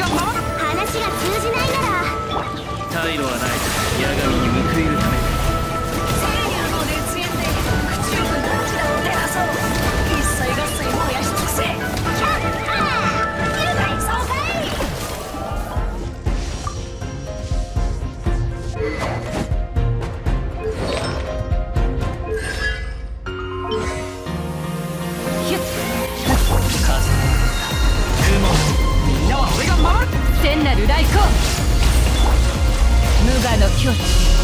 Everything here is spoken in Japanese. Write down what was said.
が話が通じないなら退路はない八神に報いるためセレニアの熱演で口よくどちらを照そう一切合戦燃やし尽くせキャッハー爽快ヒュッを享知